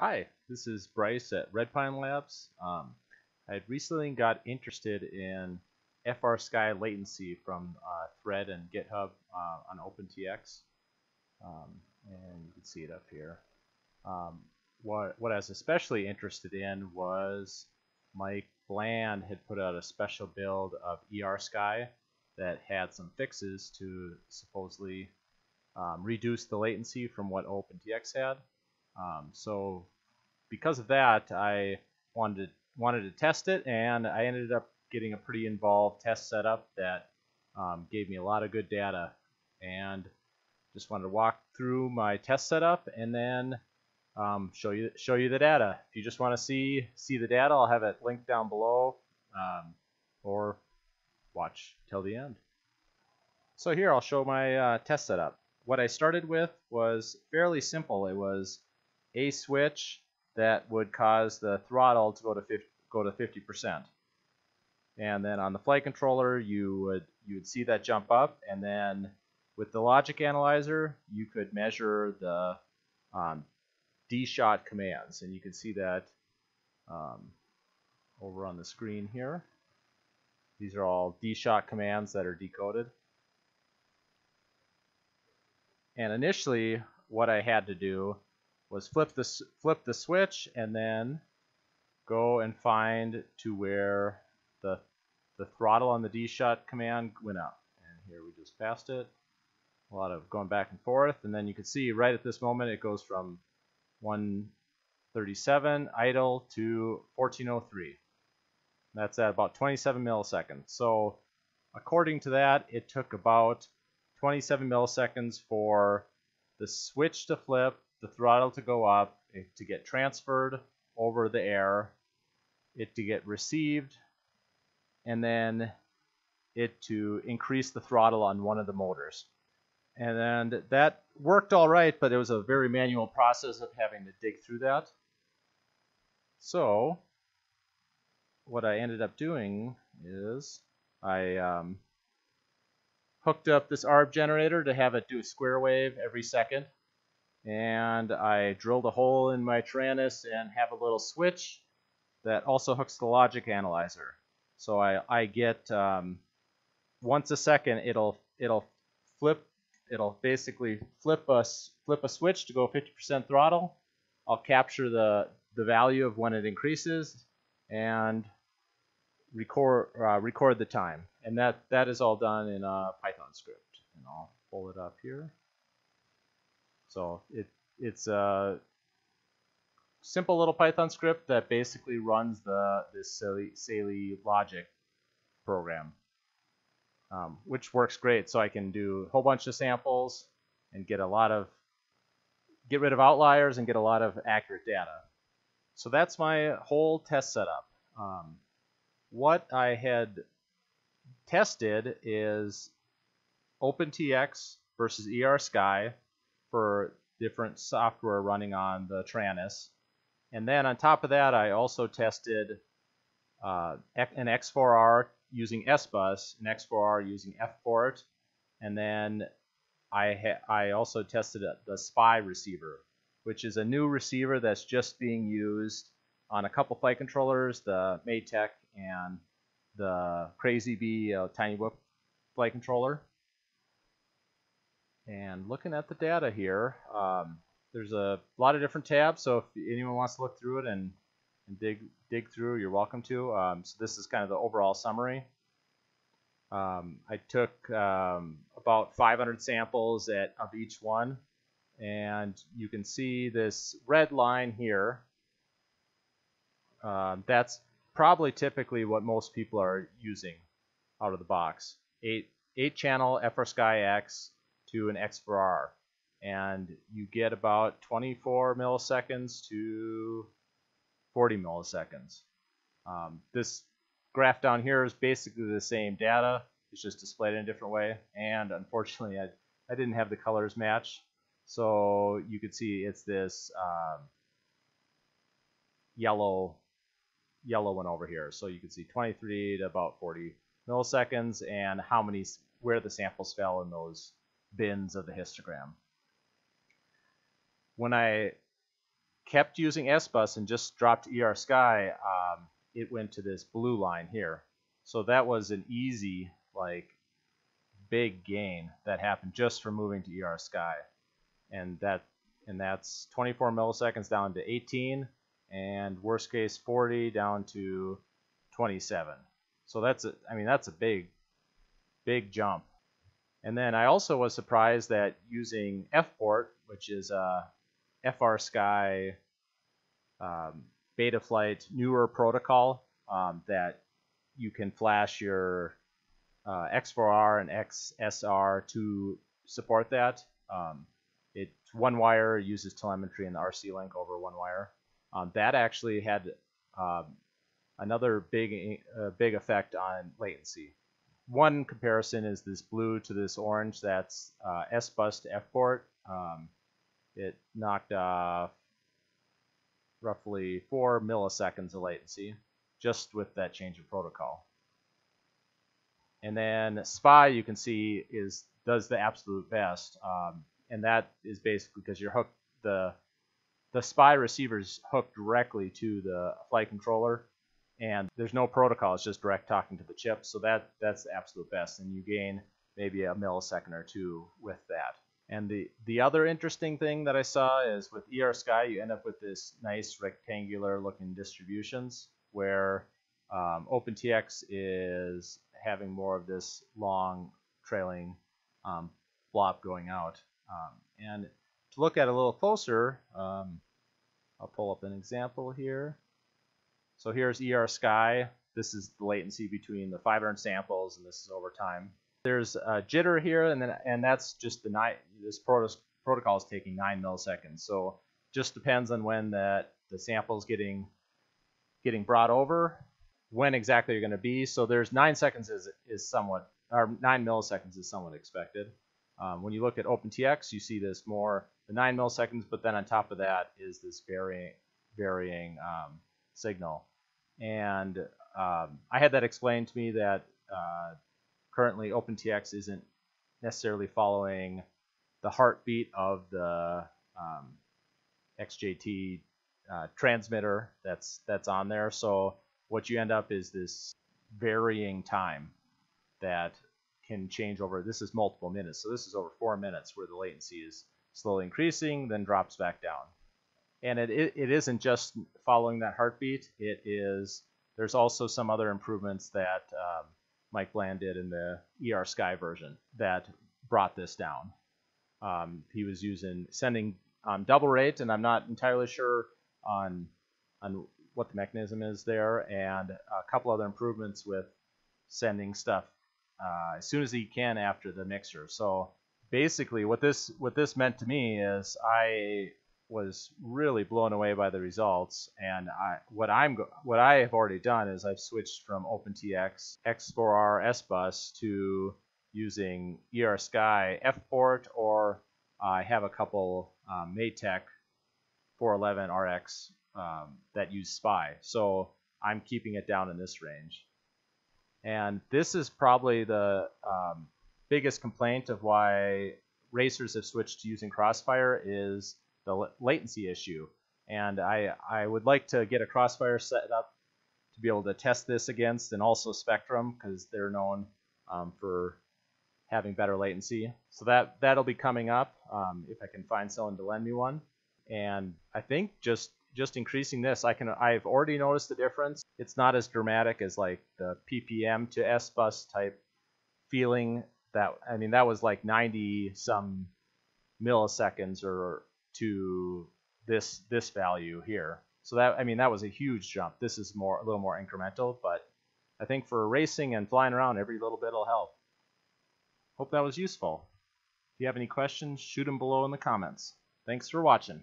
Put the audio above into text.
Hi, this is Bryce at Red Pine Labs. Um, I had recently got interested in FrSky latency from uh, Thread and GitHub uh, on OpenTX. Um, and you can see it up here. Um, what, what I was especially interested in was Mike Bland had put out a special build of ErSky that had some fixes to supposedly um, reduce the latency from what OpenTX had. Um, so because of that, I wanted to, wanted to test it, and I ended up getting a pretty involved test setup that um, gave me a lot of good data. And just wanted to walk through my test setup and then um, show you show you the data. If you just want to see see the data, I'll have it linked down below, um, or watch till the end. So here I'll show my uh, test setup. What I started with was fairly simple. It was a switch that would cause the throttle to go to 50, go to 50%. And then on the flight controller, you would you would see that jump up, and then with the logic analyzer, you could measure the um, D-shot commands, and you can see that um, over on the screen here. These are all D-shot commands that are decoded. And initially, what I had to do was flip the flip the switch and then go and find to where the the throttle on the D-shot command went up. And here we just passed it. A lot of going back and forth, and then you can see right at this moment it goes from 137 idle to 1403. That's at about 27 milliseconds. So according to that, it took about 27 milliseconds for the switch to flip, the throttle to go up, it to get transferred over the air, it to get received, and then it to increase the throttle on one of the motors. And then that worked all right, but it was a very manual process of having to dig through that. So what I ended up doing is I um, hooked up this ARB generator to have it do a square wave every second. And I drilled a hole in my Taranis and have a little switch that also hooks the logic analyzer. So I, I get um, once a second it'll it'll flip it'll basically flip a flip a switch to go 50% throttle. I'll capture the the value of when it increases and record uh, record the time, and that that is all done in a Python script. And I'll pull it up here. So it it's a simple little Python script that basically runs the this Saleae logic program, um, which works great. So I can do a whole bunch of samples and get a lot of get rid of outliers and get a lot of accurate data. So that's my whole test setup. Um, what I had tested is OpenTX versus ErSky for different software running on the Taranis. And then on top of that, I also tested uh, an X4R using SBus, an X4R using FPort, and then I, I also tested the SPI receiver, which is a new receiver that's just being used on a couple flight controllers, the Matek and the Crazy Bee uh, Tiny Whoop flight controller. And looking at the data here, um, there's a lot of different tabs. So if anyone wants to look through it and, and dig dig through, you're welcome to. Um, so this is kind of the overall summary. Um, I took um, about 500 samples at, of each one, and you can see this red line here. Uh, that's probably typically what most people are using out of the box. Eight eight channel FrSky X to an X4R, and you get about 24 milliseconds to 40 milliseconds. Um, this graph down here is basically the same data. It's just displayed in a different way. And unfortunately, I, I didn't have the colors match. So you could see it's this um, yellow yellow one over here. So you can see 23 to about 40 milliseconds and how many where the samples fell in those bins of the histogram. When I kept using S-Bus and just dropped ER Sky, um, it went to this blue line here. So that was an easy, like, big gain that happened just from moving to ER Sky. And that and that's 24 milliseconds down to 18 and worst case 40 down to 27. So that's a, I mean that's a big big jump. And then I also was surprised that using FPort, which is a FrSky um, Betaflight newer protocol um, that you can flash your uh, X4R and XSR to support that. Um, it's one wire uses telemetry and the RC link over one wire. Um, that actually had um, another big uh, big effect on latency. One comparison is this blue to this orange. That's uh, S-Bus to F-Port. Um, it knocked off roughly four milliseconds of latency just with that change of protocol. And then SPI, you can see, is does the absolute best, um, and that is basically because you're hooked the the SPI receivers hooked directly to the flight controller, and there's no protocol; it's just direct talking to the chip. So that that's the absolute best, and you gain maybe a millisecond or two with that. And the the other interesting thing that I saw is with ER Sky, you end up with this nice rectangular looking distributions where um, OpenTX is having more of this long trailing um, blob going out. Um, and to look at a little closer, um, I'll pull up an example here. So here's ER Sky. This is the latency between the 500 samples, and this is over time. There's a jitter here, and then and that's just the night. This protocol is taking nine milliseconds. So just depends on when that the sample is getting getting brought over when exactly you're going to be. So there's nine seconds is, is somewhat, or nine milliseconds is somewhat expected. Um, when you look at OpenTX, you see this more the nine milliseconds, but then on top of that is this varying varying um, signal. And um, I had that explained to me that uh, currently OpenTX isn't necessarily following the heartbeat of the um, XJT uh, transmitter that's that's on there. So what you end up is this varying time that can change over. This is multiple minutes, so this is over four minutes where the latency is slowly increasing, then drops back down. And it, it, it isn't just following that heartbeat. It is there's also some other improvements that um, Mike Bland did in the ER Sky version that brought this down. Um, he was using sending um, double rate, and I'm not entirely sure on on what the mechanism is there, and a couple other improvements with sending stuff uh, as soon as he can after the mixer. So basically, what this what this meant to me is I was really blown away by the results, and I what I'm what I have already done is I've switched from OpenTX X4R S-Bus to using ER Sky F-Port, or I have a couple um, Matek 411 RX um, that use SPI. So I'm keeping it down in this range. And this is probably the um, biggest complaint of why racers have switched to using Crossfire is the latency issue. And I, I would like to get a Crossfire set up to be able to test this against, and also Spektrum because they're known um, for having better latency. So that that'll be coming up um, if I can find someone to lend me one. And I think just just increasing this, I can I've already noticed the difference. It's not as dramatic as like the PPM to S bus type feeling that I mean that was like 90 some milliseconds or to this this value here. So that I mean that was a huge jump. This is more a little more incremental, but I think for racing and flying around, every little bit will help. Hope that was useful. If you have any questions, shoot them below in the comments. Thanks for watching.